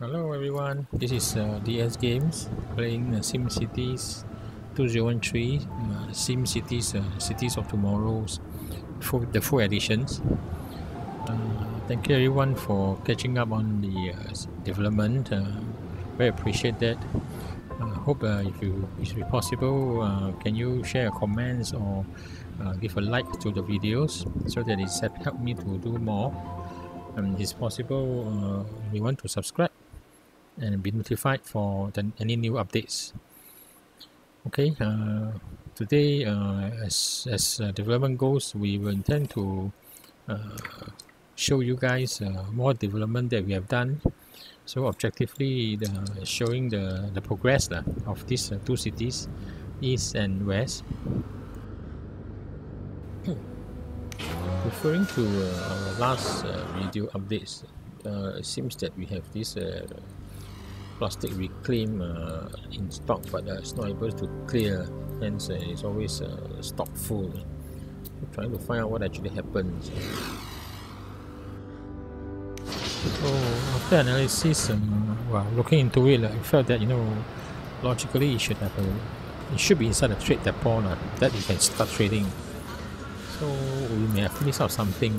Hello everyone, this is uh, DS Games playing uh, SimCities 2013, uh, SimCities uh, Cities of Tomorrow's full, the full editions. Uh, thank you everyone for catching up on the uh, development. Uh, very appreciate that. I hope uh, if you if it's possible, uh, can you share comments or uh, give a like to the videos so that it's help me to do more. And if it's possible, uh, we want to subscribe and be notified for the, any new updates. Okay, uh, today uh, as, as uh, development goes, we will intend to uh, show you guys uh, more development that we have done. So objectively, the, showing the, the progress uh, of these two cities, east and west. Referring to our last video updates, it seems that we have this plastic reclaim uh, in stock but uh, it's not able to clear. Hence uh, it's always uh, stock full We're trying to find out what actually happens. So after analysis um, well looking into it I felt that you know logically it should have a it should be inside a trade depot uh, that you can start trading. So we may have missed out something.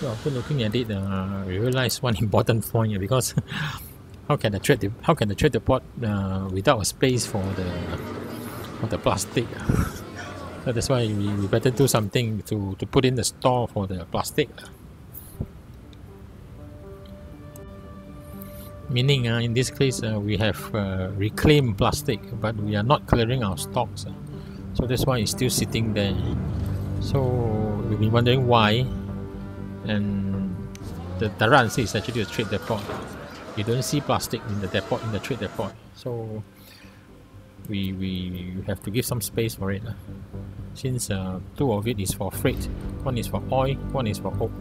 So after looking at it uh, we realized one important point because how can the how can the trade uh, without a space for the for the plastic? So that's why we, we better do something to to put in the store for the plastic. Meaning uh, in this case uh, we have uh, reclaimed plastic but we are not clearing our stocks. So that's why it's still sitting there. So we've been wondering why and the direct answer is actually a trade depot you don't see plastic in the depot in the trade depot. So we we have to give some space for it since uh, two of it is for freight one is for oil one is for hope.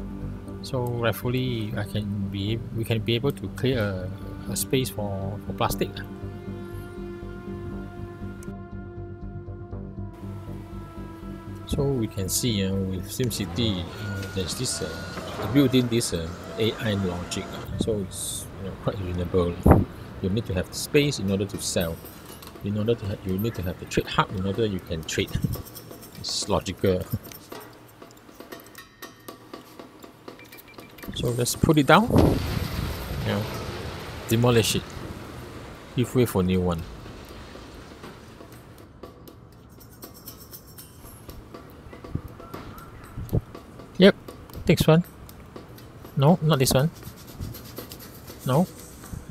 So rightfully I can be we can be able to clear a, a space for, for plastic so we can see uh, with SimCity uh, there's this uh, built in this uh, AI logic. So it's you know, quite reasonable. You need to have space in order to sell. In order to have, you need to have the trade hub in order you can trade. It's logical. So let's put it down. Yeah. Demolish it. Give way for new one. Yep. Next one. No, not this one. No?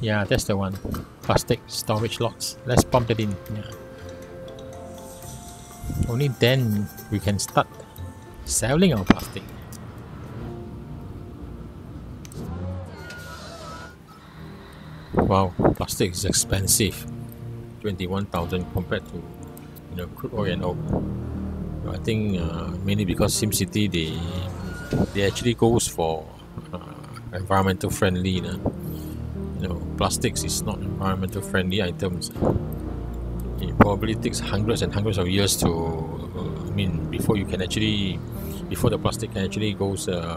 Yeah, that's the one. Plastic storage lots. Let's pump it in. Yeah. Only then we can start selling our plastic. Wow, plastic is expensive. 21,000 compared to you know crude oil and oil. I think uh, mainly because SimCity they they actually goes for uh, environmental friendly. You know? You know, plastics is not environmental friendly items. It probably takes hundreds and hundreds of years to, uh, I mean, before you can actually, before the plastic can actually goes uh,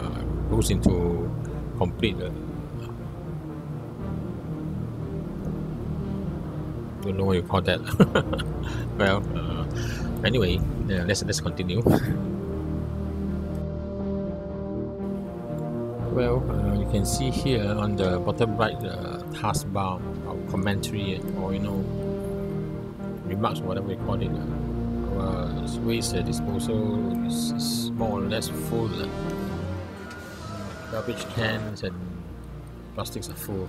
goes into complete. Uh, don't know what you call that. well, uh, anyway, yeah, let's let's continue. Well, uh, you can see here on the bottom right uh, taskbar our commentary or you know remarks whatever we call it. Uh, our waste disposal is, more or less full. Garbage cans and plastics are full.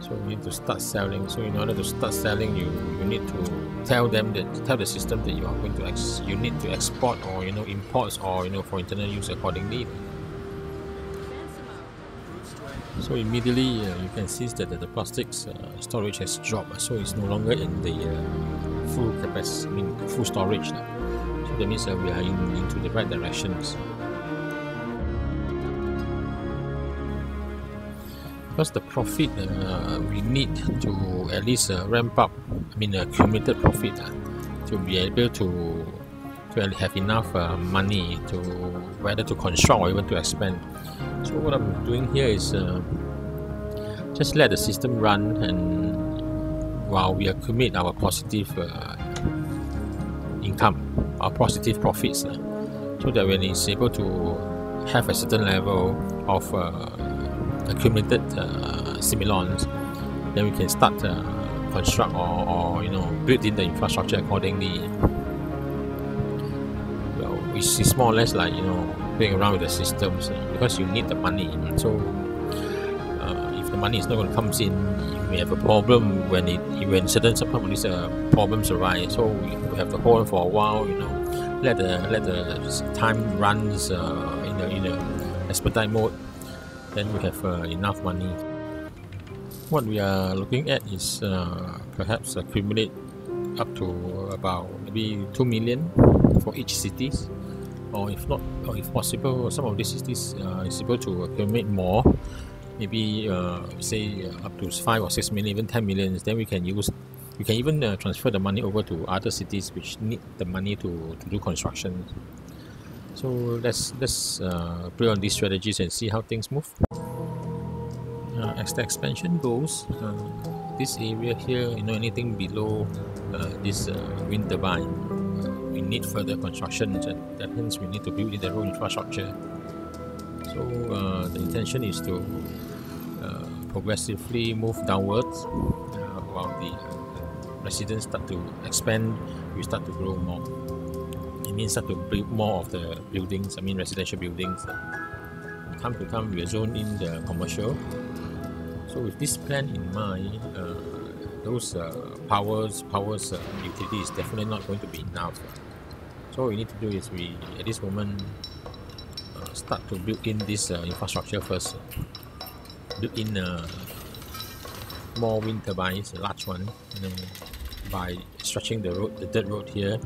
So we need to start selling. So in order to start selling, you you need to tell them that tell the system that you are going to ex- you need to export or you know imports or you know for internal use accordingly. So immediately uh, you can see that the plastics uh, storage has dropped, so it's no longer in the uh, full capacity, I mean full storage. So that means we are in, into the right directions. Because the profit uh, we need to at least uh, ramp up, I mean accumulated profit to be able to to have enough money to whether to construct or even to expand. So what I'm doing here is uh, just let the system run and while we accumulate our positive uh, income, our positive profits, uh, so that when it's able to have a certain level of uh, accumulated uh, simoleons, then we can start uh, construct or, or you know build in the infrastructure accordingly. Well, it's, it's more or less like you know playing around with the systems uh, because you need the money. So uh, if the money is not going to come in, you may have a problem when it when certain of uh, problems arise. So you have to hold for a while. You know, let the let the time runs uh, in a in a expedite mode. Then we have uh, enough money what we are looking at is uh, perhaps accumulate up to about maybe 2 million for each cities or if not or if possible some of these cities uh, is able to accumulate more. Maybe uh, say uh, up to 5 or 6 million even 10 millions then we can use we can even uh, transfer the money over to other cities which need the money to, to do construction. So let's let's uh, play on these strategies and see how things move. Uh, as the expansion goes, uh, this area here, you know, anything below uh, this uh, wind turbine, we need further construction. That, hence we need to build in the road infrastructure. So uh, the intention is to progressively move downwards while the residents start to expand, we start to grow more. It means start to build more of the buildings, I mean residential buildings. Time to time we zone in the commercial so with this plan in mind, uh, those uh, powers powers uh, utility is definitely not going to be enough. So what we need to do is we at this moment uh, start to build in this uh, infrastructure first. Build in uh, more wind turbines, a large one, you know, by stretching the road, the dirt road here.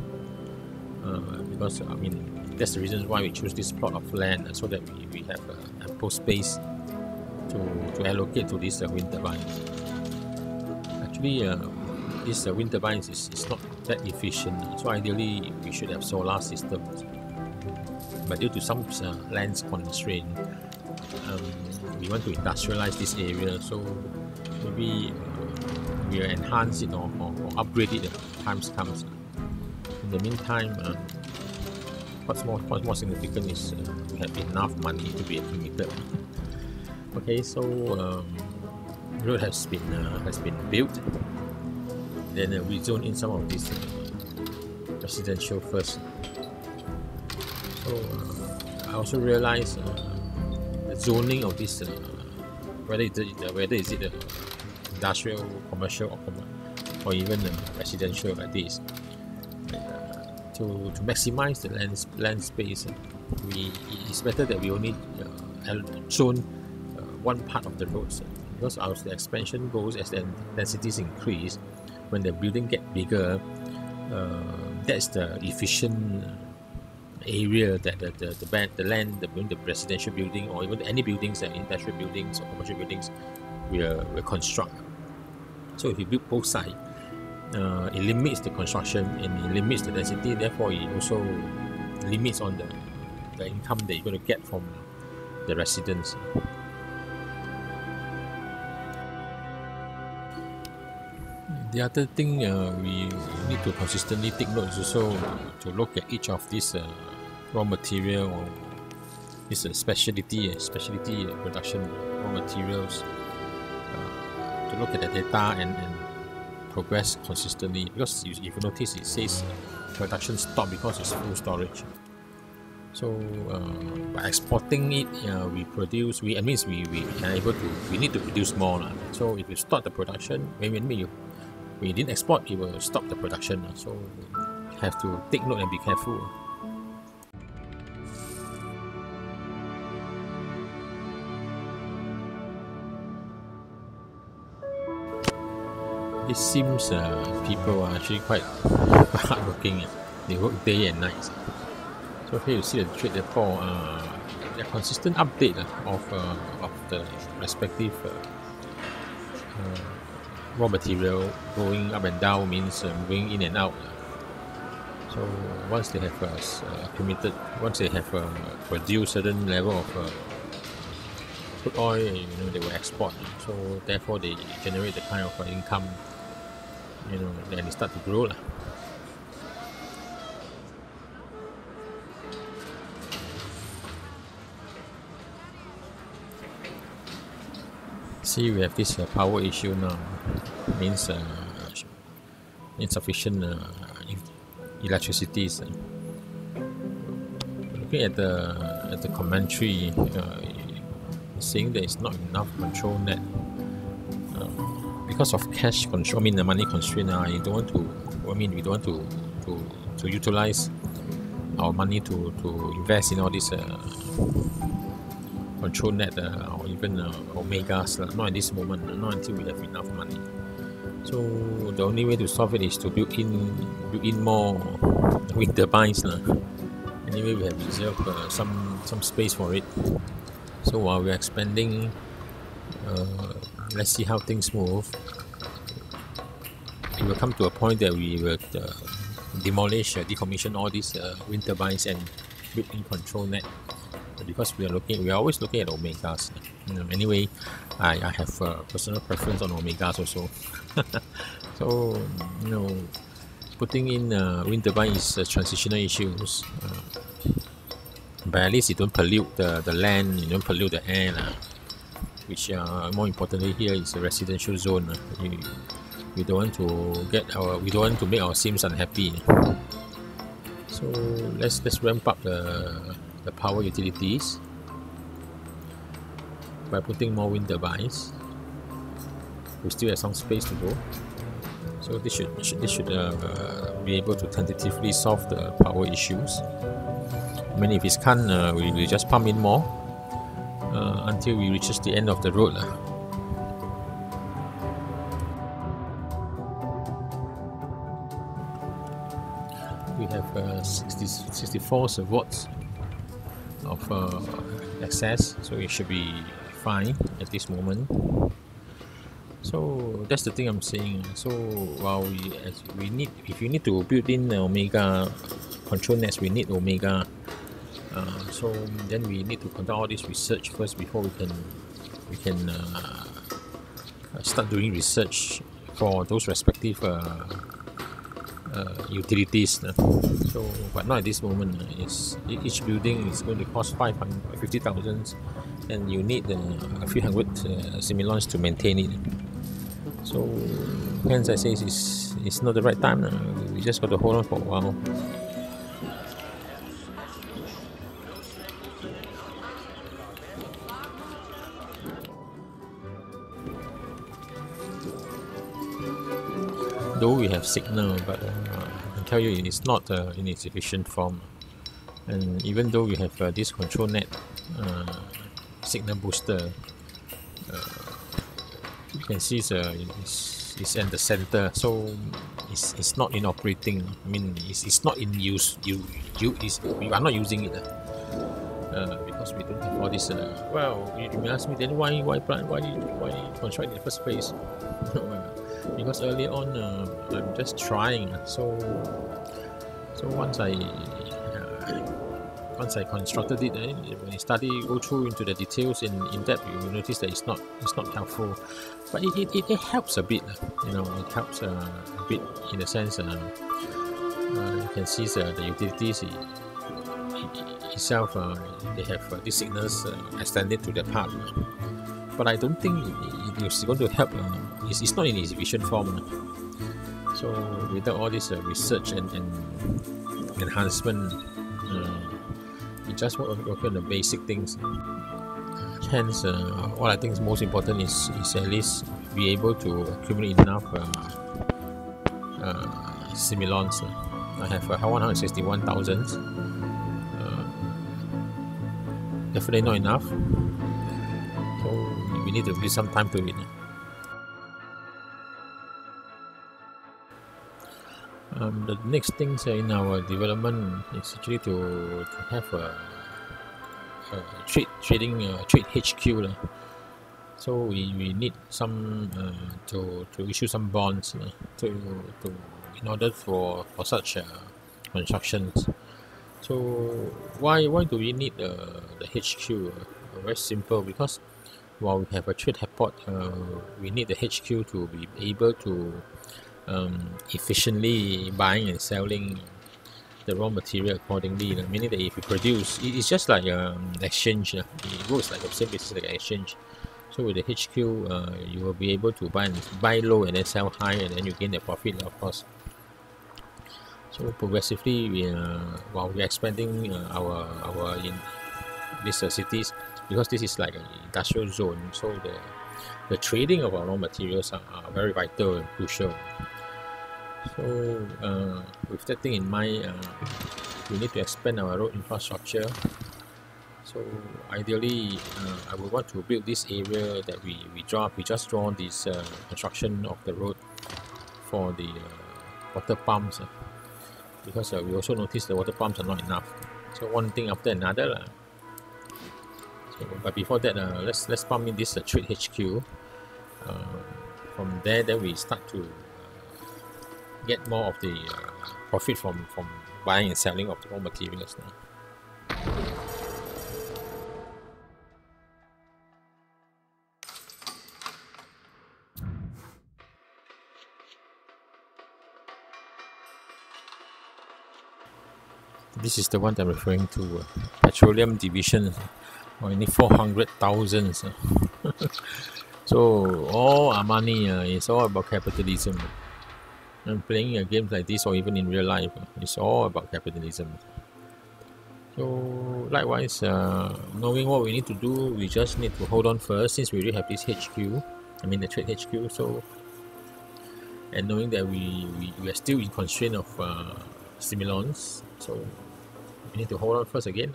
because I mean that's the reason why we choose this plot of land so that we, we have ample space to, to allocate to this uh, wind turbine. Actually, uh, this uh, wind turbines is, is not that efficient. So ideally, we should have solar systems. But due to some uh, land constraint, um, we want to industrialize this area. So maybe uh, we will enhance it or, or, or, upgrade it as times comes. In the meantime, uh, what's more what's more significant is uh, we have enough money to be accumulated okay so um, road has been uh, has been built then uh, we zone in some of these uh, residential first. So uh, I also realized uh, the zoning of this uh, whether it's whether is it industrial commercial or, or even residential like this. To, to maximize the land, land space we it's better that we only zone one part of the roads. Because as the expansion goes as the densities increase when the building get bigger uh, that's the efficient area that the, the, the, band, the land the, the residential building or even any buildings and industrial buildings or commercial buildings will, will construct. So if you build both sides uh, it limits the construction and it limits the density. Therefore it also limits on the, the income that you're going to get from the residents the other thing uh, we need to consistently take note is also to look at each of these uh, raw material or this uh, specialty uh, specialty production raw materials uh, to look at the data and, and progress consistently. Because if you notice it says production stop because it's full storage. So uh, by exporting it uh, we produce we I mean we, we are able to we need to produce more so if you stop the production maybe, maybe you we didn't export, it will stop the production. So have to take note and be careful. It seems uh, people are actually quite hardworking. They work day and night. So here you see the trade report, uh, a consistent update uh, of, uh, of the respective uh, uh, raw material going up and down means uh, moving in and out. So once they have uh, accumulated, once they have uh, produced certain level of uh, crude oil, you know, they will export. So therefore, they generate the kind of uh, income, you know, and they start to grow. Lah. See, we have this uh, power issue now. Means uh, insufficient uh, electricity. Looking at the at the commentary, uh, saying there is not enough control net uh, because of cash control. I mean, the money constraint. Uh, you don't want to. I mean, we don't want to to to utilize our money to to invest in all this uh, control net uh, or even uh, omegas. Uh, not at this moment. Not until we have enough money. So the only way to solve it is to build in build in more wind turbines. Uh. Anyway, we have reserved uh, some some space for it. So while we're expanding, uh, let's see how things move. We will come to a point that we will uh, demolish, uh, decommission all these uh, wind turbines and build in control net. Because we are looking, we are always looking at omegas. Know, anyway, I, I have a personal preference on omegas also. so you know, putting in uh, wind turbine is a transitional issues. Uh, but at least you don't pollute the, the land, you don't pollute the air. Uh, which uh, more importantly here is a residential zone. Uh, you, we don't want to get our we don't want to make our sims unhappy. So let's let's ramp up the, the power utilities by putting more wind turbines. We still have some space to go. So this should, should this should uh, uh, be able to tentatively solve the power issues. I mean, if it's can't, uh, we will just pump in more uh, until we reaches the end of the road. We have uh, 60, 64 watts of uh, excess, so it should be fine at this moment. So that's the thing I'm saying. So while we as we need, if you need to build in Omega control nets, we need Omega uh, so then we need to conduct all this research first before we can we can uh, start doing research for those respective uh utilities. So, but not at this moment. It's, each building is going to cost 550,000 and you need a few hundred uh, simoleons to maintain it. So, hence I say it's, it's not the right time. We just got to hold on for a while. though we have signal but uh, tell you it's not uh, in its efficient form. And even though we have uh, this control net uh, signal booster uh, you can see it's, uh, it's, it's in the center. So it's, it's not in operating I mean it's, it's not in use. You you is we are not using it uh, because we don't have all this well you, you may ask me then why why why why, why construct in the first place because early on uh, I'm just trying so so once I uh, once I constructed it eh, when you study go through into the details in, in depth you will notice that it's not it's not helpful. But it, it, it, it helps a bit you know it helps uh, a bit in the sense uh, uh, you can see the, the utilities it, itself uh, they have uh, these signals uh, extended to the part but I don't think it, it is going to help uh, it's, it's not in its efficient form. So without all this uh, research and, and enhancement, uh, you just work, work on the basic things. Hence, uh, what I think is most important is, is at least be able to accumulate enough uh, uh, simoleons. I have uh, 161,000. Uh, definitely not enough. We need to give some time to it. um, the next things in our development is actually to, to have a, a trade trading uh, trade HQ uh. so we, we need some uh, to, to issue some bonds uh, to, to in order for, for such uh, constructions so why why do we need uh, the HQ uh, very simple because while we have a trade port, uh, we need the HQ to be able to um, efficiently buying and selling the raw material accordingly. You meaning that if you produce, it's just like um, exchange. Uh, it works like the same basis like exchange. So with the HQ, uh, you will be able to buy buy low and then sell high, and then you gain the profit, of course. So progressively, we uh, while we're expanding uh, our our in these uh, cities, because this is like an industrial zone, so the the trading of our raw materials are, are very vital and crucial. So uh, with that thing in mind, uh, we need to expand our road infrastructure. So ideally, uh, I would want to build this area that we, we draw. We just draw this uh, construction of the road for the uh, water pumps uh, because we also noticed the water pumps are not enough. So one thing after another. But before that, uh, let's let's pump in this uh, trade HQ. Uh, from there, then we start to get more of the uh, profit from, from buying and selling of the raw materials now. This is the one I'm referring to, uh, petroleum division, only 400,000. so all our money uh, is all about capitalism. And playing a game like this or even in real life it's all about capitalism. So likewise uh, knowing what we need to do we just need to hold on first since we already have this HQ I mean the trade HQ so and knowing that we, we, we are still in constraint of uh, simoleons so we need to hold on first again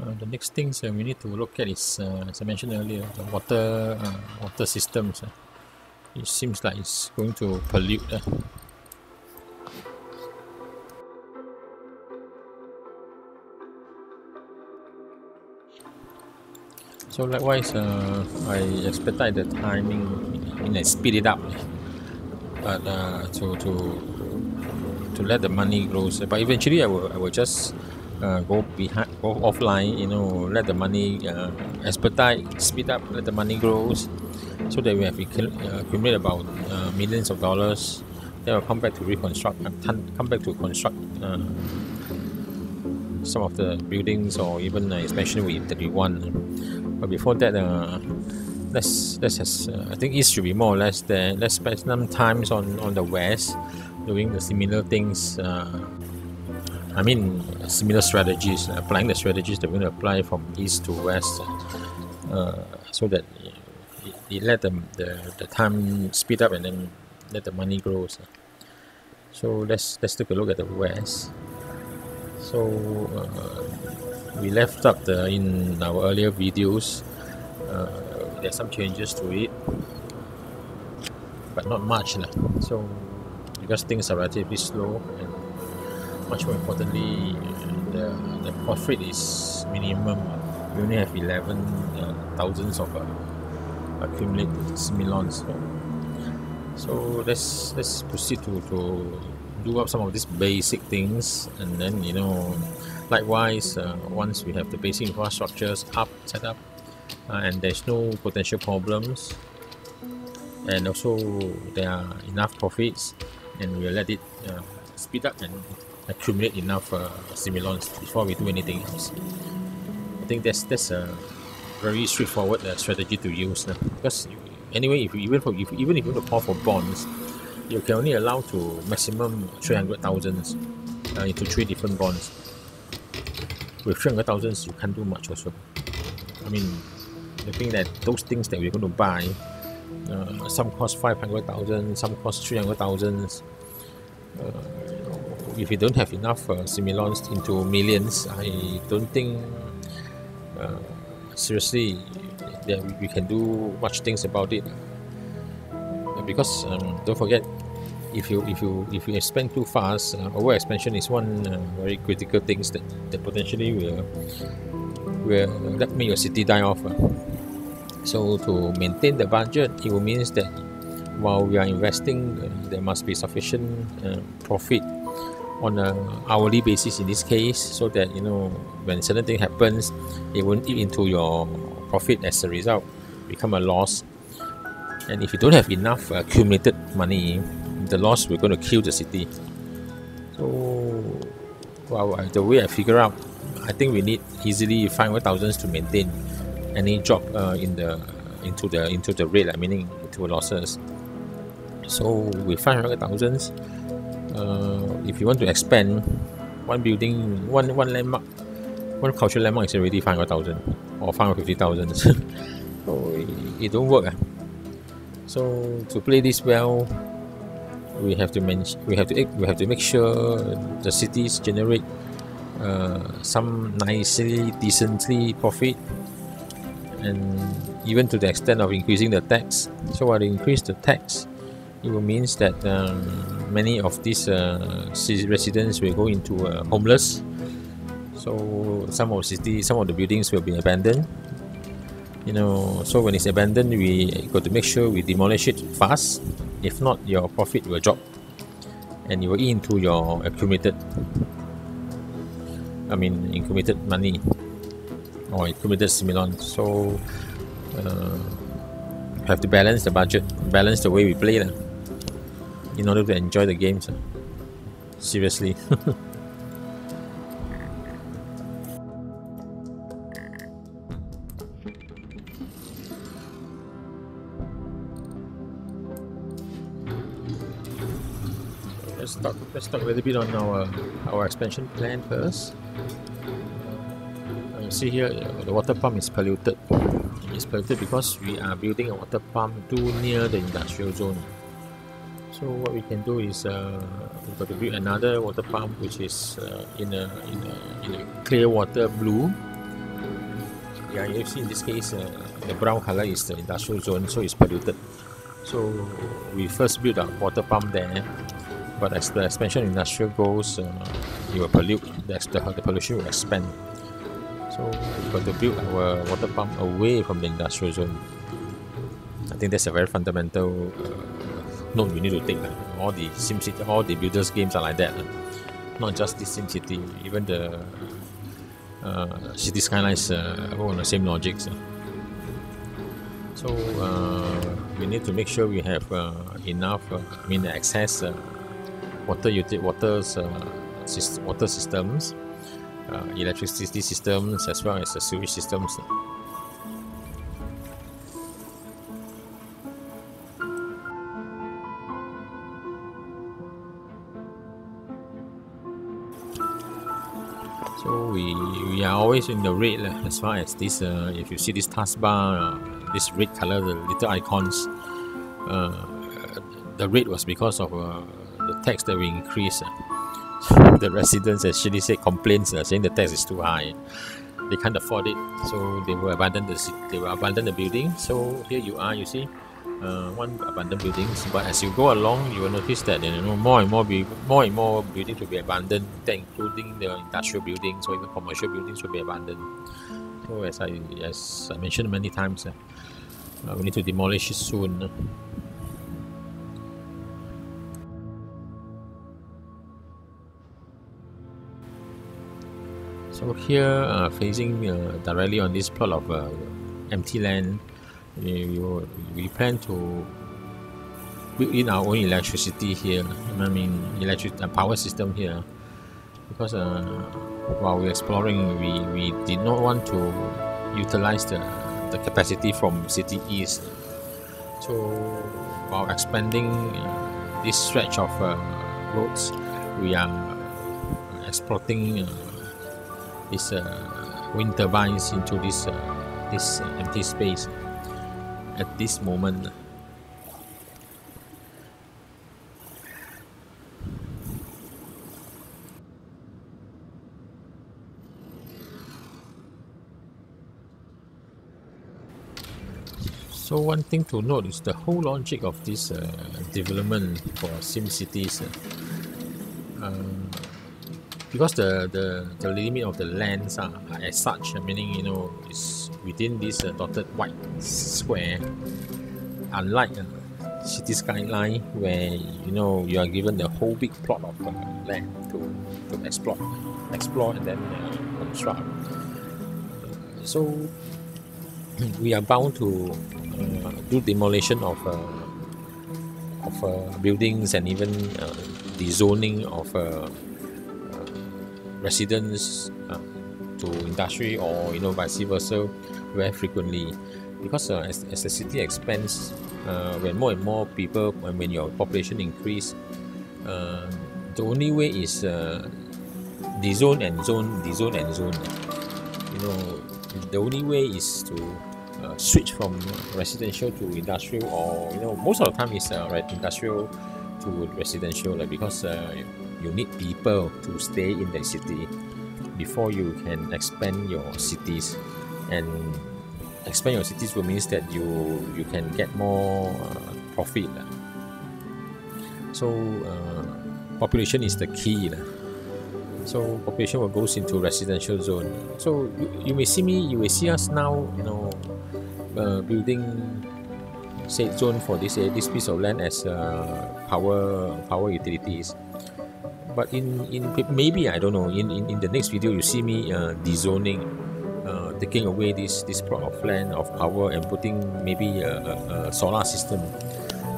uh, the next things uh, we need to look at is, uh, as I mentioned earlier, the water uh, water systems. Uh. it seems like it's going to pollute. Uh. So likewise, I expedite the timing, I mean I speed it up, but to to to let the money grow. But eventually, I will I will just uh, go behind go offline you know let the money uh, expedite speed up let the money grows so that we have uh, accumulate about uh, millions of dollars. Then will come back to reconstruct uh, come back to construct uh, some of the buildings or even uh, especially with 31 but before that uh, let's let's has, uh, I think east should be more or less there. Let's spend some times on on the west doing the similar things uh, I mean, similar strategies, applying the strategies that we're going to apply from east to west, uh, so that it, it let them the, the time speed up and then let the money grow. So let's let's take a look at the west. So uh, we left up the in our earlier videos. Uh, there's some changes to it, but not much. So because things are relatively slow and much more importantly, the, the profit is minimum. We only have 11 uh, thousands of uh, accumulated. So, so let's let's proceed to, to do up some of these basic things and then you know likewise uh, once we have the basic infrastructures up set up uh, and there's no potential problems and also there are enough profits and we'll let it uh, speed up and accumulate enough uh, simoleons before we do anything else. I think that's that's a very straightforward uh, strategy to use uh, because anyway, if even for if, even if you call for bonds, you can only allow to maximum three hundred thousands uh, into three different bonds. With three hundred thousands, you can't do much also. I mean, the thing that those things that we're going to buy, uh, some cost five hundred thousand, some cost 300,000. Uh, if you don't have enough uh, simoleons into millions, I don't think uh, seriously that we, can do much things about it. Because um, don't forget, if you if you if you expand too fast, uh, over expansion is one uh, very critical things that, that potentially will will that make your city die off. Uh. So to maintain the budget, it will means that while we are investing, uh, there must be sufficient uh, profit on a hourly basis in this case so that you know when certain thing happens it won't eat into your profit as a result become a loss. And if you don't have enough accumulated money the loss we're going to kill the city. So well the way I figure out I think we need easily 500,000 to maintain any drop uh, in the into the into the rate, like meaning into losses. So with 500,000, uh, if you want to expand one building, one one landmark, one cultural landmark is already 500,000 or 550,000. so it, it don't work. Uh. So to play this well, we have to manage, we have to we have to make sure the cities generate uh, some nicely decently profit and even to the extent of increasing the tax. So while they increase the tax it will means that um, many of these uh, residents will go into uh, homeless. So some of city some of the buildings will be abandoned. You know so when it's abandoned we got to make sure we demolish it fast. If not your profit will drop and you will eat into your accumulated I mean accumulated money or accumulated simoleon so uh, have to balance the budget balance the way we play lah, in order to enjoy the games seriously. Let's talk let's talk a little bit on our our expansion plan first. You see here uh, the water pump is polluted. It's polluted because we are building a water pump too near the industrial zone. So what we can do is uh, we've got to build another water pump which is uh, in, a, in, a, in a clear water blue. Yeah, you see in this case uh, the brown color is the industrial zone so it's polluted. So we first build a water pump there but as the expansion industrial goes, uh, it will pollute, the, the pollution will expand. So we've got to build our water pump away from the industrial zone. I think that's a very fundamental uh, note we need to take. Uh. All the SimCity, all the builders games are like that. Uh. Not just this SimCity, even the uh, City Skylines uh, all on the same logics. Uh. So uh, we need to make sure we have uh, enough, I mean, access water utility, waters, water systems, uh, electricity systems, as well as the sewage systems. So we, we are always in the red uh, as far as this, uh, if you see this taskbar, uh, this red color, the little icons, uh, the red was because of uh, the tax that we increase, uh, the residents actually say complaints uh, saying the tax is too high. They can't afford it, so they will abandon the they will abandon the building. So here you are, you see, uh, one abandoned buildings. But as you go along, you will notice that you know more and more be, more and more buildings will be abandoned, including the industrial buildings or even commercial buildings will be abandoned. So as I as I mentioned many times, uh, we need to demolish it soon. So here, uh, facing uh, directly on this plot of uh, empty land, we, we, we plan to build in our own electricity here. I mean, electric uh, power system here, because uh, while we're exploring, we, we did not want to utilize the, the capacity from City East. So while expanding uh, this stretch of roads, we are exploiting this uh, wind turbines into this uh, this empty space at this moment. So one thing to note is the whole logic of this uh, development for SimCities. Uh, because the, the, the limit of the lands are, are as such, meaning you know it's within this uh, dotted white square. Unlike uh, city skyline where you know you are given the whole big plot of uh, land to, to explore, explore and then uh, construct. So we are bound to uh, do demolition of uh, of uh, buildings and even uh, the zoning of residents to industry or you know vice versa very frequently. Because uh, as, as the city expands uh, when more and more people when, when your population increase uh, the only way is uh, zone and zone the zone and zone. You know the only way is to uh, switch from residential to industrial or you know most of the time is uh, right industrial to residential like, because uh, you need people to stay in the city before you can expand your cities. And expand your cities will means that you you can get more uh, profit so uh, population is the key so population will goes into residential zone. So you, you may see me you may see us now you know uh, building say zone for this uh, this piece of land as uh, power power utilities but in in maybe I don't know in, in, in the next video you see me uh, dezoning uh, taking away this this plot of land of power and putting maybe a, a, a solar system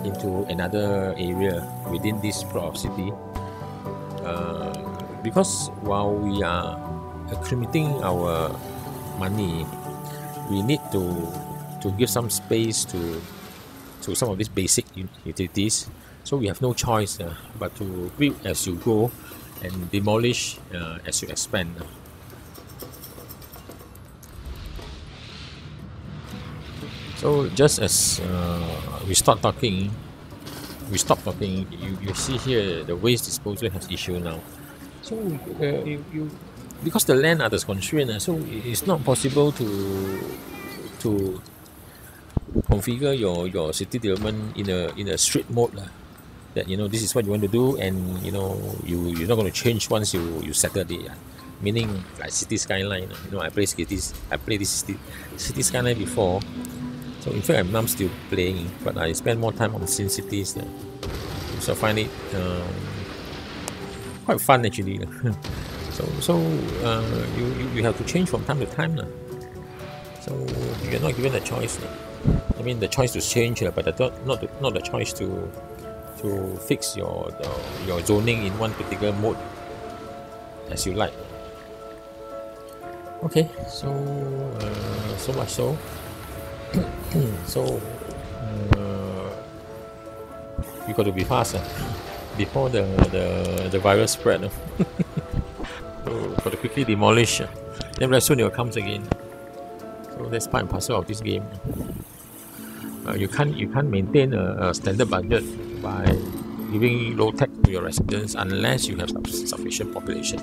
into another area within this plot of city. Uh, because while we are accumulating our money we need to to give some space to to some of these basic utilities so we have no choice uh, but to build as you go and demolish uh, as you expand. So just as uh, we start talking, we stop talking, you, you see here the waste disposal has issue now. So uh, you, you because the land are the constraint, uh, so it's not possible to to configure your, your city development in a in a straight mode. Uh that you know this is what you want to do and you know you you're not going to change once you you settle it yeah. meaning like city skyline you know i play cities i play this city, city skyline before. So in fact i'm still playing but i spend more time on the sim cities so i find it um, quite fun actually. So so uh, you, you, you have to change from time to time so you're not given a choice I mean the choice to change but not the, not the choice to to fix your your zoning in one particular mode as you like. Okay so uh, so much so. So uh, you got to be fast uh, before the, the the virus spread uh. so got to quickly demolish uh. then very soon it comes again. So that's part and parcel of this game. Uh, you can't you can't maintain a, a standard budget by giving low tax to your residents unless you have sufficient population.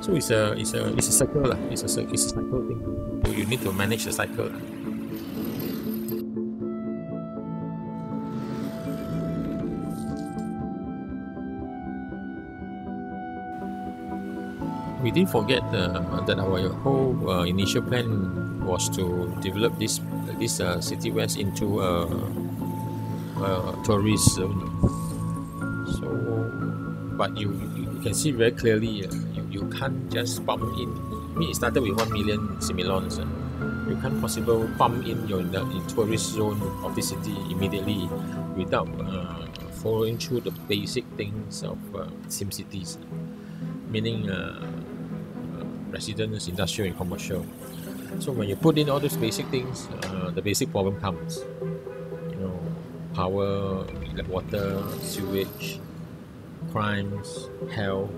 So it's a it's a it's a cycle It's a it's a cycle thing. So you need to manage the cycle. We didn't forget uh, that our whole uh, initial plan was to develop this this uh, city west into a uh, tourist zone. So, but you, you can see very clearly uh, you, you can't just pump in. I mean, it started with 1 million simoleons. Uh, you can't possibly pump in your the in tourist zone of the city immediately without uh, following through the basic things of uh, sim cities, meaning uh, uh, industrial, and commercial. So when you put in all those basic things, uh, the basic problem comes power, like water, sewage, crimes, health,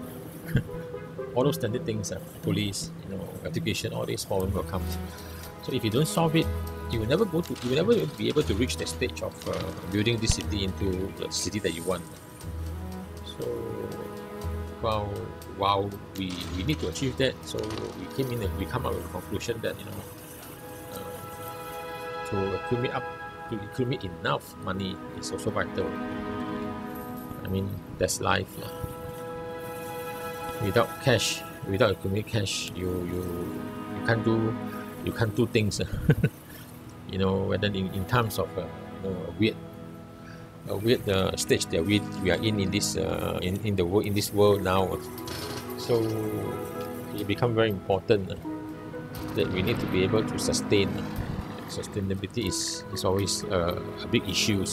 all those standard things, uh, police, you know, education, all these problems will come. So if you don't solve it, you will never go to, you will never be able to reach the stage of uh, building this city into the city that you want. So, while while we, we need to achieve that, so we came in and we come up with a conclusion that you know uh, to accumulate up to accumulate enough money is also vital. I mean, that's life. Yeah. Without cash, without accumulate cash, you you you can't do you can't do things. you know, whether in, in terms of uh, you know, weird a weird uh, stage that we we are in in this uh, in in the world in this world now. So it become very important uh, that we need to be able to sustain. Sustainability is is always uh, a big issue.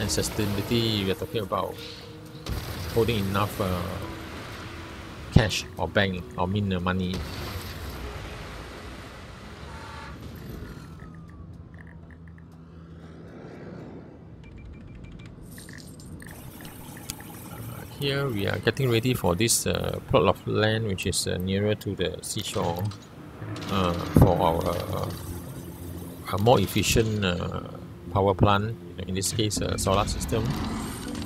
And sustainability, we are talking about holding enough uh, cash or bank or mean uh, money here we are getting ready for this uh, plot of land which is uh, nearer to the seashore uh, for our uh, a more efficient uh, power plant in this case a solar system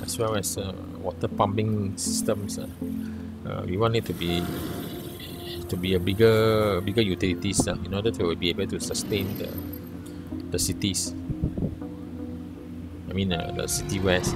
as well as uh, water pumping systems we want it to be to be a bigger bigger utilities in order to be able to sustain the, the cities. I mean the city west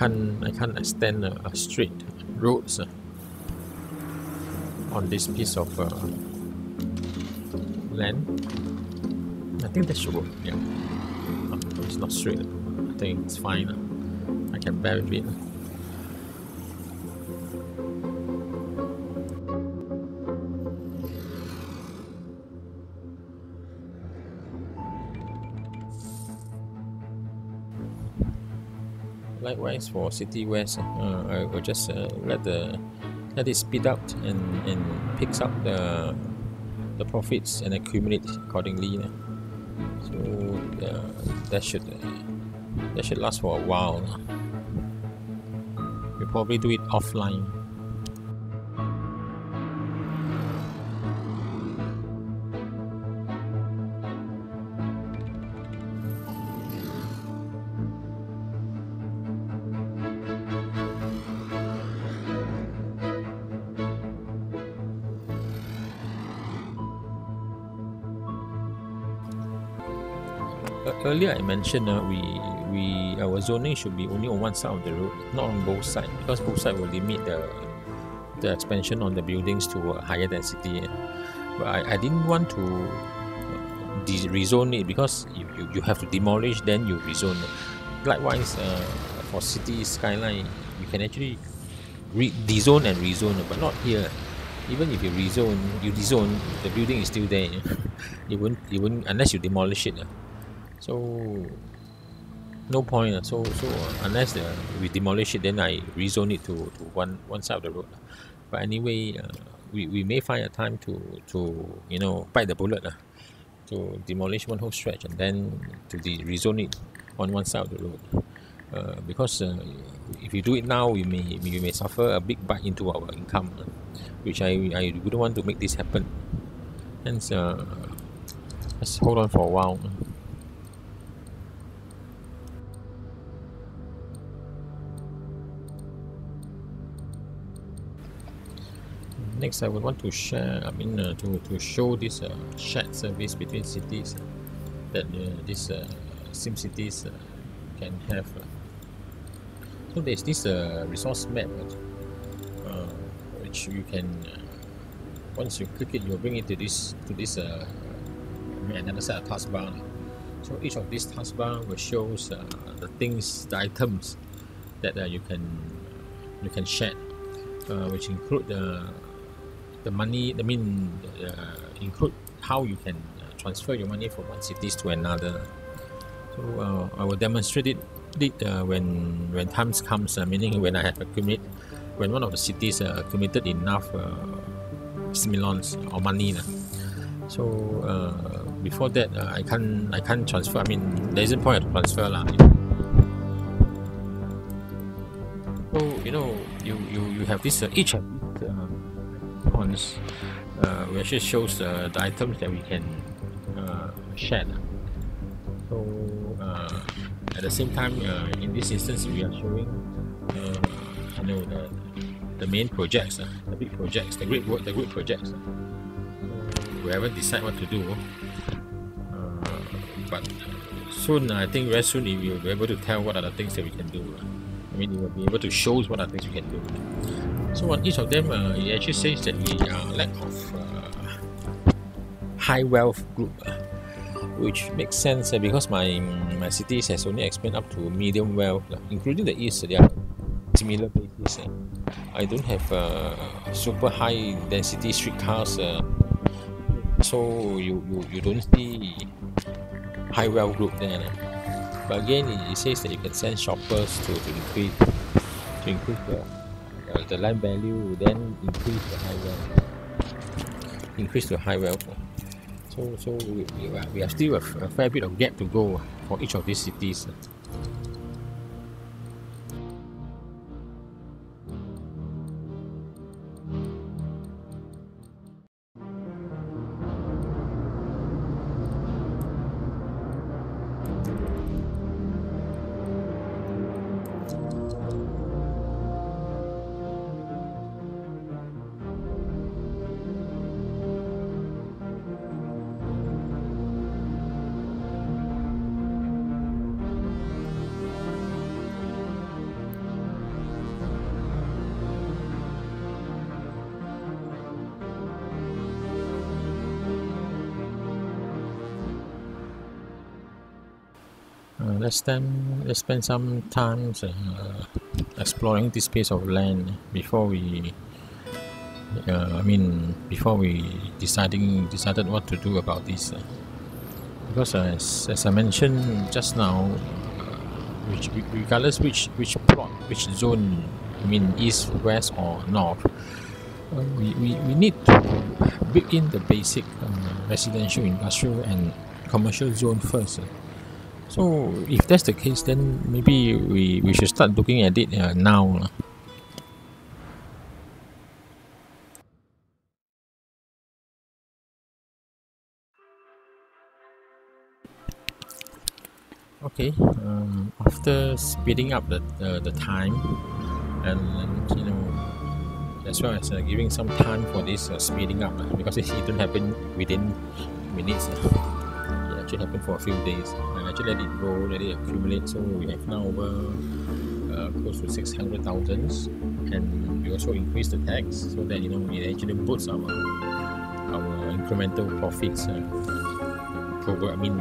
can't I can't extend a, a straight roads uh, on this piece of uh, land. I think that should work. Yeah, it's not straight. I think it's fine. Uh. I can bear with it. Likewise for City West, uh, I will just uh, let the let it speed up and, and picks up the the profits and accumulate accordingly. Uh. So that should that should last for a while. We probably do it offline. Earlier I mentioned uh, we we our zoning should be only on one side of the road, not on both sides, because both sides will limit the the expansion on the buildings to a higher density. But I, I didn't want to uh, de- rezone it because you, you, you have to demolish then you rezone. Likewise, uh, for city skyline, you can actually re- dezone and rezone, but not here. Even if you rezone, you dezone, the building is still there. it won't, it won't unless you demolish it. So no point uh, so so uh, unless uh, we demolish it then I rezone it to, to one one side of the road but anyway uh, we, we may find a time to to you know bite the bullet uh, to demolish one whole stretch and then to de- rezone it on one side of the road uh, because uh, if you do it now we may we may suffer a big bite into our income which I, I wouldn't want to make this happen. Hence uh, let's hold on for a while next I would want to share I mean uh, to, to show this uh, shared service between cities that uh, this uh, SimCities uh, can have so there's this uh, resource map uh, which you can uh, once you click it you'll bring it to this to this uh, another set of taskbar so each of these taskbar will shows uh, the things the items that uh, you can you can share uh, which include the the money I mean uh, include how you can uh, transfer your money from one cities to another so uh, I will demonstrate it, it uh, when when times comes uh, meaning when I have accumulated when one of the cities uh, accumulated enough uh, simoleons or money. So before that, I can't I can't transfer. I mean, there isn't point to transfer lah. So you know, you you, you have this each of uh, which actually shows uh, the items that we can uh, share. So uh, at the same time, uh, in this instance, we are showing, uh, you know, the, the main projects, uh, the big projects, the great work, the great projects. we haven't decided what to do, uh, but soon, I think very soon, we will be able to tell what are the things that we can do. Uh. I mean, you will be able to show what are things we can do. So on each of them, uh, it actually says that we are lack of uh, high wealth group. Uh, which makes sense uh, because my my cities has only expanded up to medium wealth, uh, including the east. They are similar basis. Uh. I don't have uh, super high density streetcars, uh, so you, you, you don't see high wealth group there. But again, it, it, says that you can send shoppers to, to increase to increase the, uh, the land value, then increase the high wealth, increase the high wealth. So, so we, we, are still a, a fair bit of gap to go for each of these cities. Uh, let's spend some time uh, exploring this piece of land before we uh, I mean before we deciding decided what to do about this uh, because as, as I mentioned just now uh, which regardless which which plot which zone I mean east west or north uh, we, we, we need to build in the basic residential industrial and commercial zone first so if that's the case, then maybe we, we should start looking at it uh, now. Okay, um, after speeding up the, uh, the time and, and, you know as well as uh, giving some time for this uh, speeding up uh, because it didn't happen within minutes. Actually happened for a few days. I actually let it grow, let it accumulate. So we have now over uh, close to 600,000 and we also increase the tax so that you know it actually boosts our our incremental profits. Uh, I mean,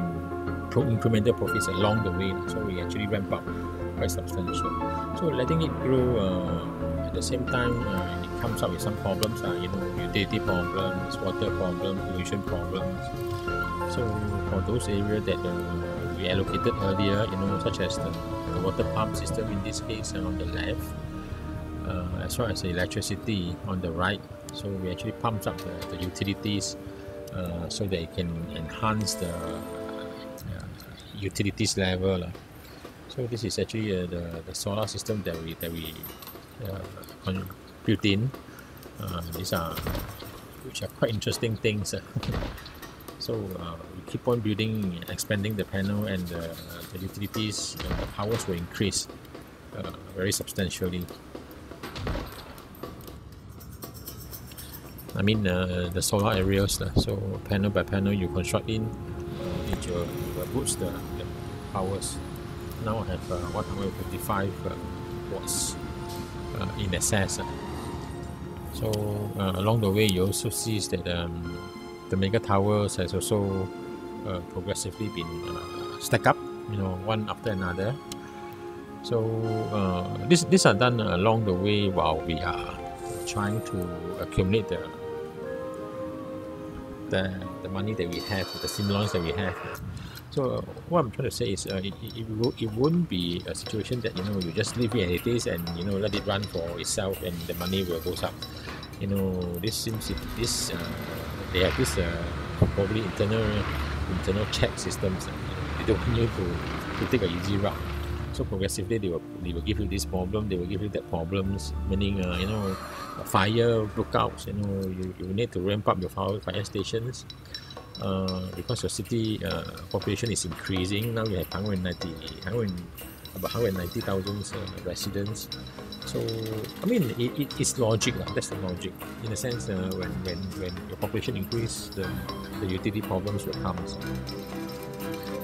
pro- incremental profits along the way. So we actually ramp up quite substantial. So letting it grow uh, at the same time, uh, it comes up with some problems. Uh, you know, utility problems, water problems, pollution problems so for those areas that uh, we allocated earlier, you know, such as the, the water pump system in this case on the left, uh, as well as the electricity on the right. So we actually pumped up the, the utilities uh, so that it can enhance the uh, utilities level. So this is actually uh, the, the solar system that we that we uh, built in. These are which are quite interesting things. So uh, we keep on building, expanding the panel, and uh, the utilities, the powers will increase uh, very substantially. I mean uh, the solar areas, uh, so panel by panel you construct in, uh, it will, boost the, the powers. Now I have uh, 155 uh, watts uh, in excess. So uh, along the way you also see that um, the mega towers has also uh, progressively been uh, stacked up, you know, one after another. So uh, this these are done along the way while we are trying to accumulate the the, the money that we have, the simoleons that we have. So what I'm trying to say is, uh, it, it, it, it won't be a situation that you know you just leave it as it is and you know let it run for itself and the money will go up. You know this seems this uh, they have this uh, probably internal internal check systems. Uh, they don't want you to, to take an easy route. So progressively, they will they will give you this problem, they will give you that problems. Meaning, uh, you know, fire broke You know, you, you need to ramp up your fire fire stations. Uh, because your city uh, population is increasing. Now you have 190, 100, about 190,000 uh, residents. So, I mean, it, it, it's logic. Uh, that's the logic. In a sense, uh, when, when, when your population increase, the, the utility problems will come. So,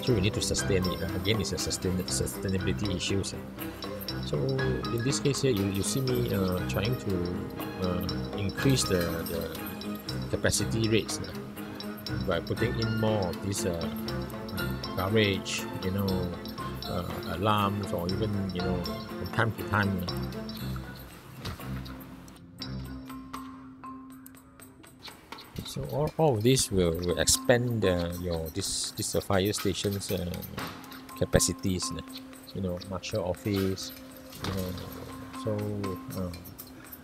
so we need to sustain it. Uh, again, it's a sustain, sustainability issues. Uh. So in this case here, you, you see me uh, trying to uh, increase the, the capacity rates. Uh by putting in more of this uh, garbage, you know, uh, alarms, or even you know, from time to time. So all, all of this will, will expand uh, your this this uh, fire stations uh, capacities. You know, marshal office. You know, so. Uh,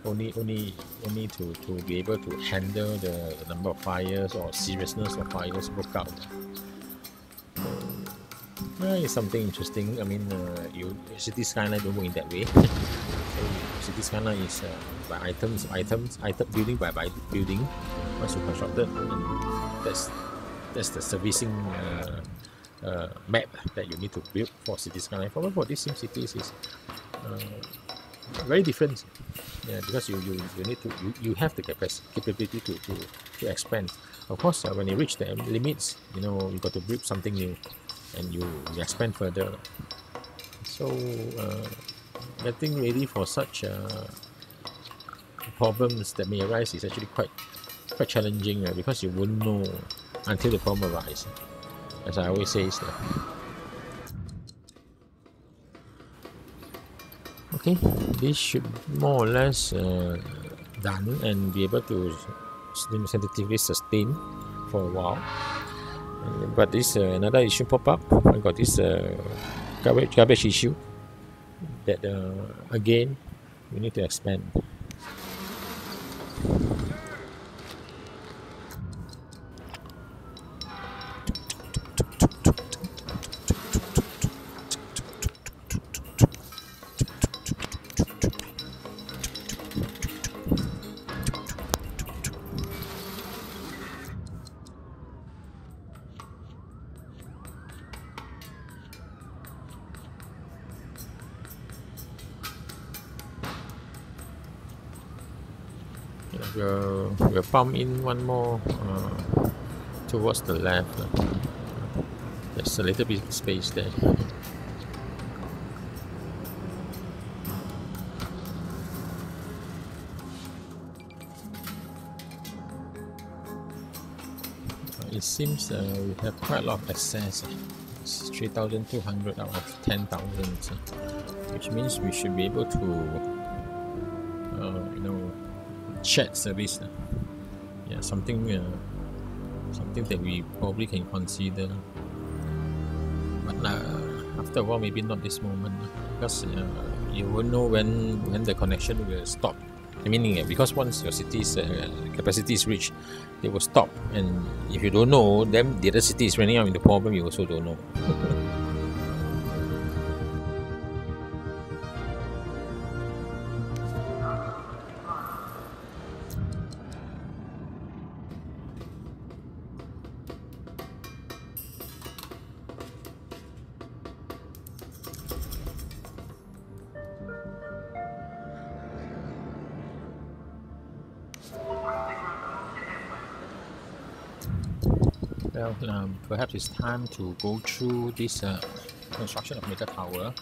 only only only to, to be able to handle the, the number of fires or seriousness of fires broke out. Uh, it's something interesting. I mean, uh, you city skyline don't work in that way. so city skyline is uh, by items, items, item building by, by building. Once you construct it, and that's that's the servicing uh, uh, map that you need to build for city skyline. However, for these sim cities is uh, very different. Yeah because you you, you need to you, you have the capacity capability to, to, to expand. Of course uh, when you reach the limits you know you got to build something new and you, you expand further. So uh, getting ready for such uh, problems that may arise is actually quite quite challenging uh, because you won't know until the problem arises as I always say so. okay this should more or less uh, done and be able to sensitively sustain for a while but this uh, another issue pop up I got this uh, garbage, garbage issue that uh, again we need to expand pump in one more uh, towards the left uh, there's a little bit of space there it seems uh, we have quite a lot of access. It's 3,200 out of 10,000, which means we should be able to, uh, you know, chat service. Yeah, something uh, something that we probably can consider. But uh, after a while, maybe not this moment because uh, you won't know when when the connection will stop. I mean, uh, because once your city's uh, capacity is reached, they will stop. And if you don't know, then the other city is running out in the problem. You also don't know. perhaps it's time to go through this uh, construction of Mega Tower.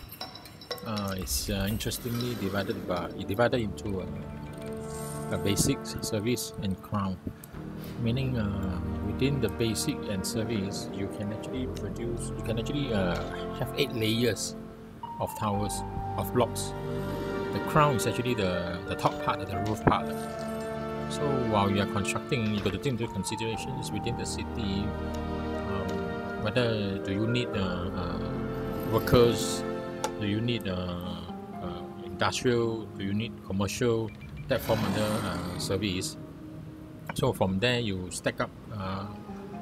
Uh, it's uh, interestingly divided by divided into a basic, service, and crown. Meaning, uh, within the basic and service, you can actually produce, you can actually uh, have eight layers of towers, of blocks. The crown is actually the, the top part, of the roof part. So while you are constructing, you got to take into considerations within the city. Whether do you need workers? Do you need industrial? Do you need commercial? That form under uh, service. So from there, you stack up uh,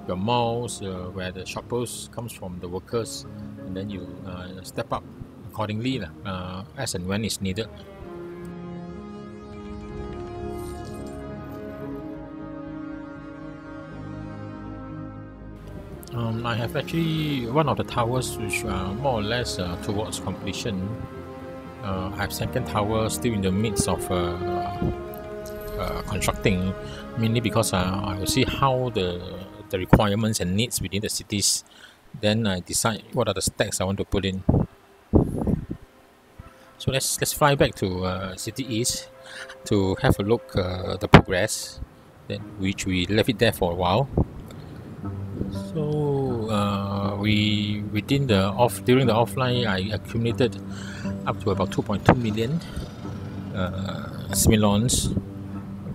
your malls uh, where the shoppers comes from the workers, and then you uh, step up accordingly uh, as and when it's needed. Um, I have actually one of the towers which are more or less uh, towards completion. Uh, I have second tower still in the midst of uh, uh constructing, mainly because uh, I will see how the the requirements and needs within the cities. Then I decide what are the stacks I want to put in. So let's let's fly back to uh, City East to have a look the progress, then which we left it there for a while. So uh, we within the off during the offline, I accumulated up to about 2.2 million uh, Smilons,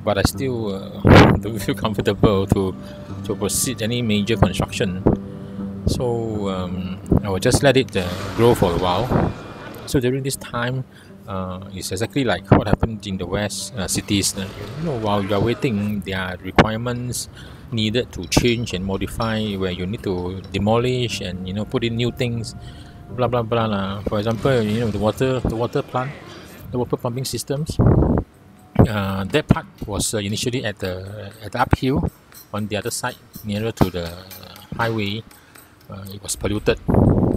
but I still uh, don't feel comfortable to to proceed any major construction. So um, I will just let it uh, grow for a while. So during this time, uh, it's exactly like what happened in the west uh, cities. Uh, you know, while you are waiting, there are requirements needed to change and modify where you need to demolish and you know put in new things blah blah blah lah. for example you know the water the water plant the water pumping systems. Uh, that part was uh, initially at the at the uphill on the other side nearer to the highway. Uh, it was polluted.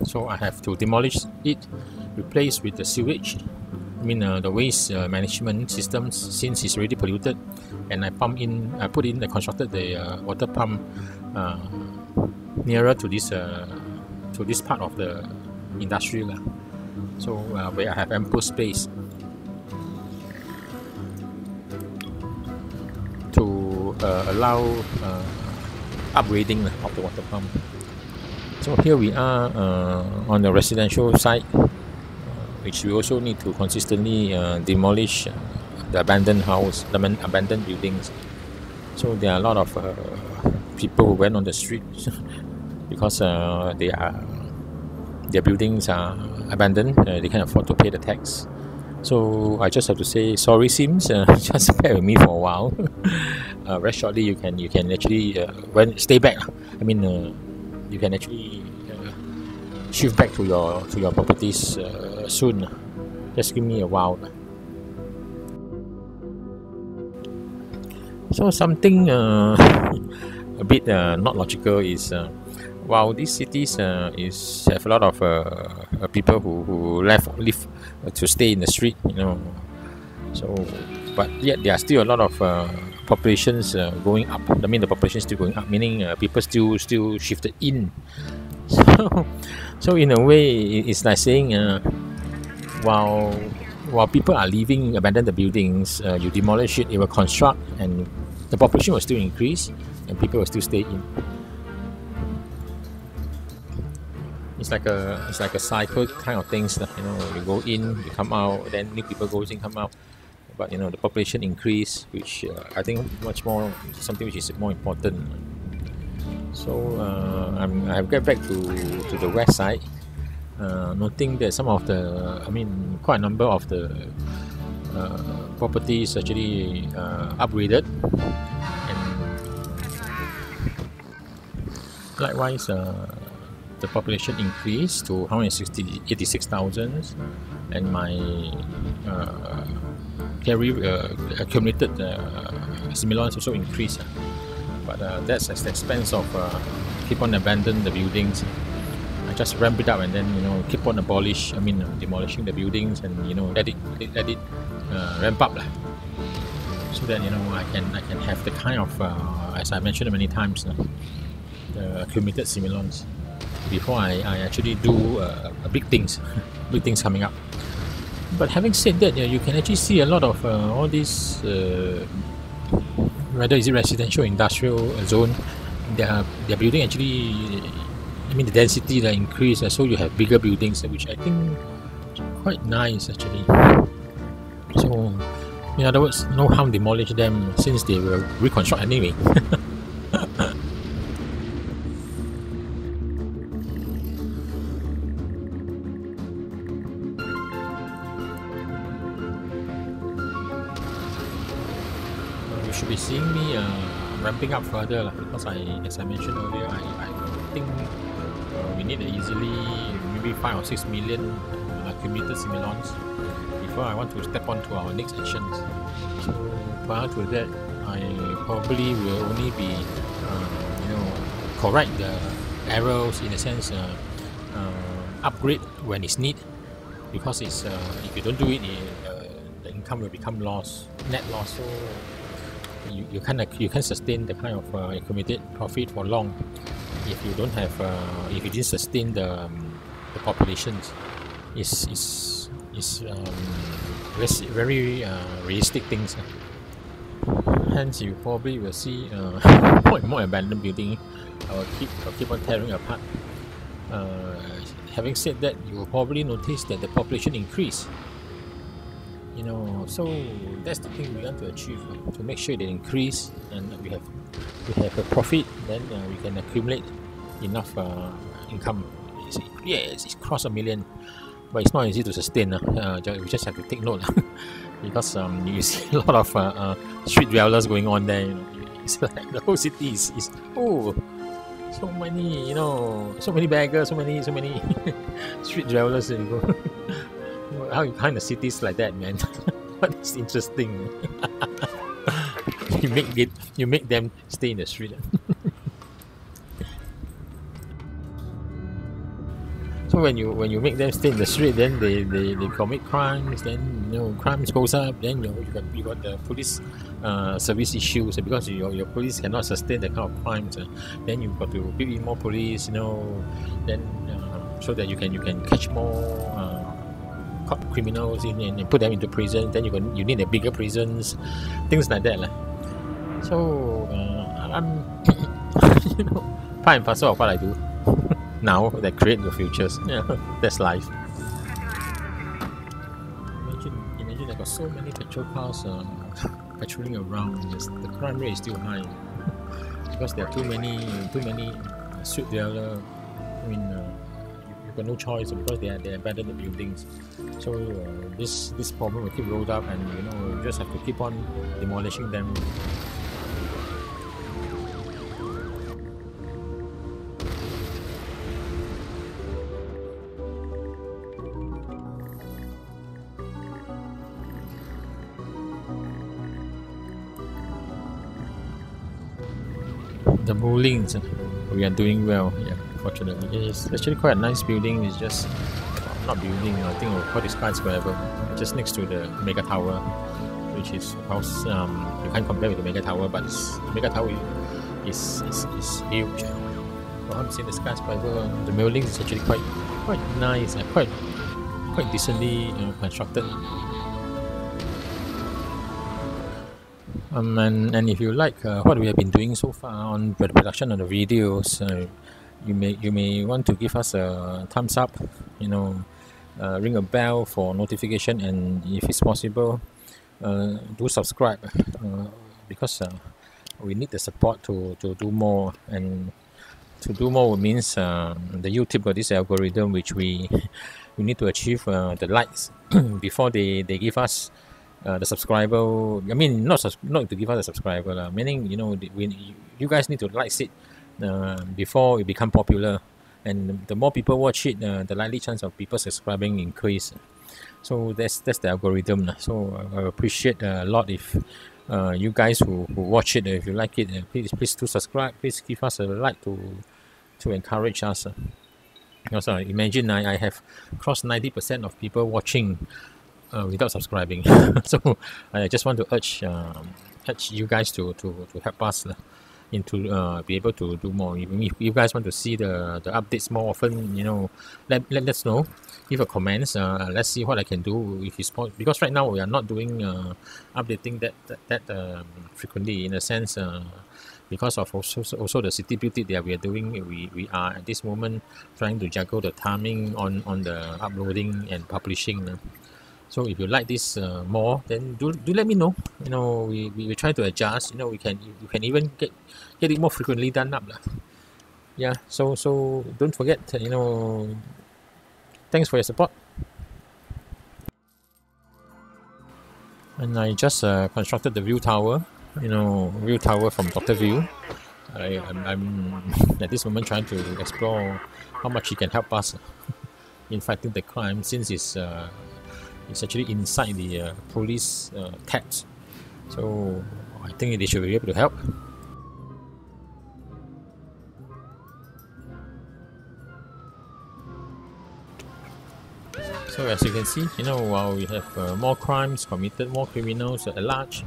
So I have to demolish it replace with the sewage. I mean uh, the waste uh, management systems since it's already polluted and I pump in I put in I constructed the uh, water pump uh, nearer to this uh, to this part of the industrial uh, so uh, where I have ample space to uh, allow uh, upgrading of the water pump. So here we are on the residential side which we also need to consistently demolish the abandoned house, the abandoned buildings. So there are a lot of uh, people who went on the street because uh, they are their buildings are abandoned. Uh, they can't afford to pay the tax. So I just have to say sorry, Sims. Uh, just bear with me for a while. uh, very shortly, you can you can actually uh, when stay back. I mean, uh, you can actually uh, shift back to your to your properties soon. Just give me a while. So something uh, a bit uh, not logical is uh, while these cities uh, is have a lot of uh, uh people who, who left live to stay in the street, you know. So, but yet there are still a lot of uh, populations uh, going up. I mean, the population is still going up, meaning uh, people still still shifted in. So, so in a way, it's like saying. Uh, while while people are leaving, abandon the buildings, uh, you demolish it, it will construct, and the population will still increase, and people will still stay in. It's like a it's like a cycle kind of things you know you go in, you come out, then new people go in, come out. But you know the population increase, which uh, I think much more something which is more important. So uh, I'm I've get back to to the west side uh, noting that some of the, I mean, quite a number of the uh, properties actually uh, upgraded, and likewise, uh, the population increased to 186,000, and my uh, carry uh, accumulated Smilons also increased. But that's at the expense of keep on abandon the buildings just ramp it up and then you know keep on abolish I mean uh, demolishing the buildings and you know let it let it uh, ramp up lah. so that you know I can I can have the kind of uh, as I mentioned many times uh, the accumulated Smilons before I, I actually do uh, big things big things coming up but having said that you can actually see a lot of all these whether is it residential industrial zone they are they're building actually I mean the density that increase uh, so you have bigger buildings uh, which I think quite nice actually. So in other words no harm demolish them since they will reconstruct anyway. You should be seeing me uh, ramping up further because I, as I mentioned earlier, I, I think uh, need easily maybe five or six million uh, accumulated simoleons before I want to step on to our next actions. So prior to that, I probably will only be, uh, you know, correct the errors in a sense, uh, uh, upgrade when it's need, because it's uh, if you don't do it, it the income will become loss, net loss. So you, you can you can sustain the kind of uh, accumulated profit for long if you don't have uh, if you didn't sustain the, um, the populations is is is um, very uh, realistic things hence you probably will see uh, more and more abandoned building I will keep I'll keep on tearing apart. Uh, having said that you will probably notice that the population increase you know so that's the thing we want to achieve uh, to make sure they increase and we have we have a profit then uh, we can accumulate enough uh, income. Yes it's cross a million but it's not easy to sustain uh, we just have to take note because um, you see a lot of uh, uh, street dwellers going on there you know. It's like the whole city is, is oh so many you know so many beggars so many so many street dwellers you how you find the cities like that, man? what is interesting? you make it, you make them stay in the street. so when you when you make them stay in the street, then they, they, they commit crimes. Then you know crimes goes up. Then you you got you got the police uh, service issues because your, your police cannot sustain that kind of crimes. Uh, then you got to build in more police. You know, then uh, so that you can you can catch more. Uh, criminals in and put them into prison. Then you can you need a bigger prisons, things like that. So uh, I'm you know part and parcel of what I do now that create the futures. Yeah, that's life. Imagine, imagine I got so many petrol cars uh, patrolling around. the crime rate is still high because there are too many too many street dealer. I mean. Uh, got no choice because they they abandoned the buildings. So uh, this this problem will keep rolled up, and you know you just have to keep on demolishing them. The bowlings, we are doing well. Yeah unfortunately. It's actually quite a nice building. It's just not building. I think we'll call it whatever. Just next to the mega tower, which is house. Um, you can't compare with the mega tower, but it's mega tower is is, is huge. Well, I'm seeing the skyscraper. The building is actually quite quite nice and quite quite decently uh, constructed. Um, and, and if you like uh, what we have been doing so far on the production of the videos, uh, you may you may want to give us a thumbs up you know uh, ring a bell for notification and if it's possible uh, do subscribe uh, because uh, we need the support to, to do more. And to do more means uh, the YouTube got this algorithm which we we need to achieve uh, the likes before they, they give us the subscriber. I mean not not to give us a subscriber uh, meaning you know we, you guys need to like it uh, before it become popular. And the more people watch it uh, the likely chance of people subscribing increase. So that's that's the algorithm so I appreciate a lot if uh, you guys who, who watch it if you like it uh, please please do subscribe. Please give us a like to to encourage us because uh, imagine I, I have crossed 90% of people watching uh, without subscribing. So I just want to urge um, urge you guys to, to, to help us into uh, be able to do more. If, if you guys want to see the, the updates more often, you know, let, let us know. Give a comments. Uh, let's see what I can do if it's possible. Because right now we are not doing uh, updating that that, that um, frequently. In a sense, uh, because of also also the city beauty that we are doing, we, we are at this moment trying to juggle the timing on on the uploading and publishing. So if you like this uh, more, then do, do let me know. You know, we, we, we try to adjust. You know, we can you can even get get it more frequently done up. Lah. Yeah, so so don't forget, you know, thanks for your support. And I just uh, constructed the Vu Tower you know, Vu Tower from Doctor Vu. I, I'm, I'm at this moment trying to explore how much he can help us in fighting the crime since it's, uh, it's actually inside the uh, police uh. So I think they should be able to help. So as you can see, you know, while we have uh, more crimes committed, more criminals at large,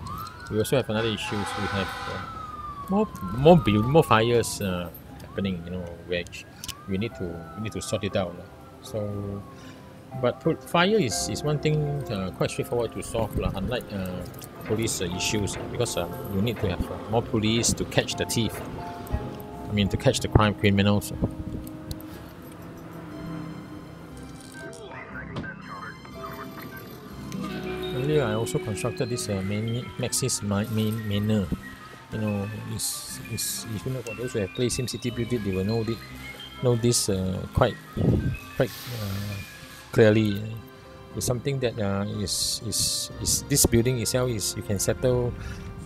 we also have another issue. So we have uh, more more build, more fires uh, happening. You know, which we need to we need to sort it out. So, but fire is, is one thing uh, quite straightforward to solve, uh, unlike uh, police issues, because um, you need to have more police to catch the thief. I mean, to catch the crime criminals. earlier I also constructed this uh, main Maxis main manor. You know, it's, it's, if you know for those who have played SimCity BuildIt, they will know, this, know this uh, quite quite uh, clearly. It's something that uh, is, is is this building itself is you can settle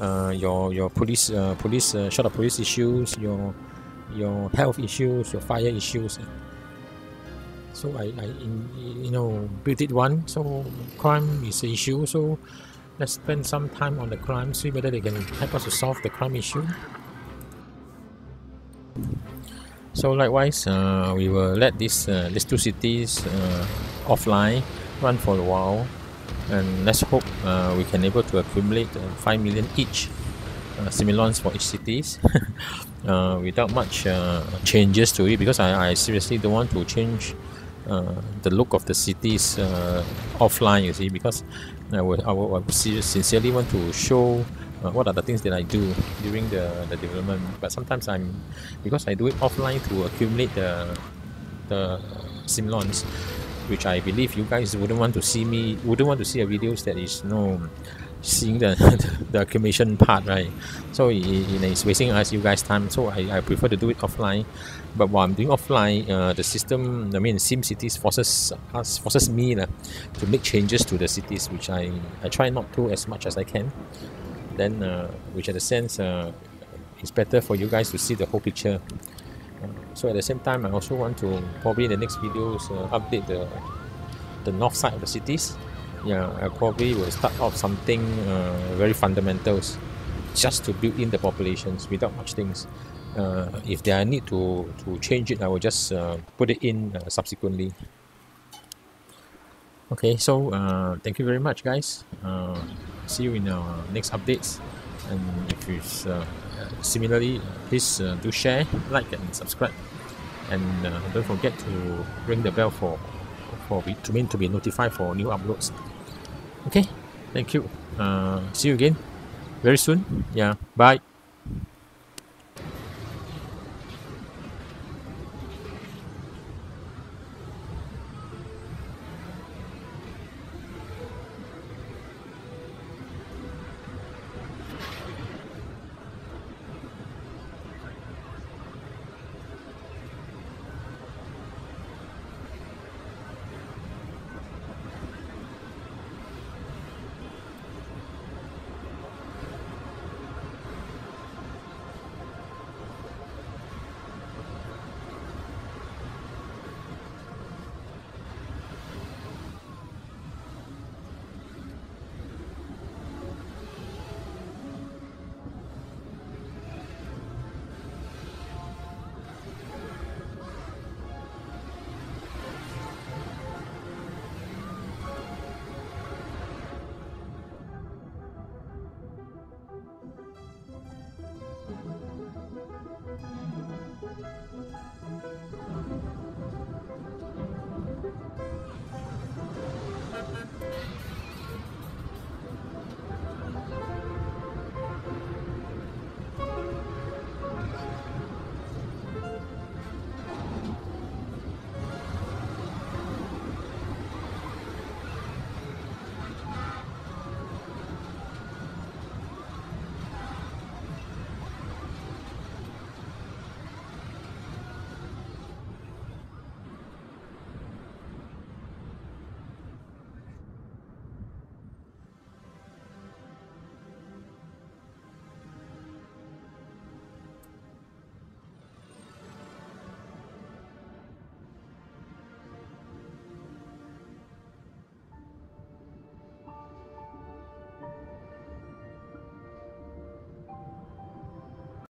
uh, your your police uh, police uh, short of police issues, your your health issues, your fire issues. So I, I in, you know built it one. So crime is an issue. So let's spend some time on the crime see whether they can help us to solve the crime issue. So likewise uh, we will let this uh, these two cities uh, offline run for a while and let's hope uh, we can able to accumulate uh, 5 million each uh, simoleons for each cities. Uh, without much uh, changes to it because I, I seriously don't want to change uh, the look of the cities uh, offline you see because I would, I would, I would sincerely want to show uh, what are the things that I do during the, the development. But sometimes I'm because I do it offline to accumulate the the simoleons which I believe you guys wouldn't want to see me wouldn't want to see a videos that is no seeing the, the accumulation part right? So it, it, it's wasting us you guys time. So I, I prefer to do it offline. But while I'm doing offline uh, the system I mean SimCities forces us forces me uh, to make changes to the cities which I, I try not to as much as I can. Then uh, which in a sense uh, it's better for you guys to see the whole picture so at the same time I also want to probably in the next videos uh, update the the north side of the cities. Yeah I probably will start off something uh, very fundamentals just to build in the populations without much things. Uh, if there are need to to change it I will just uh, put it in uh, subsequently. Okay so uh, thank you very much guys. See you in our next updates. And if it's Uh, similarly please uh, do share like and subscribe. And uh, don't forget to ring the bell for for to mean to be notified for new uploads. Okay thank you. Uh, see you again very soon. Yeah bye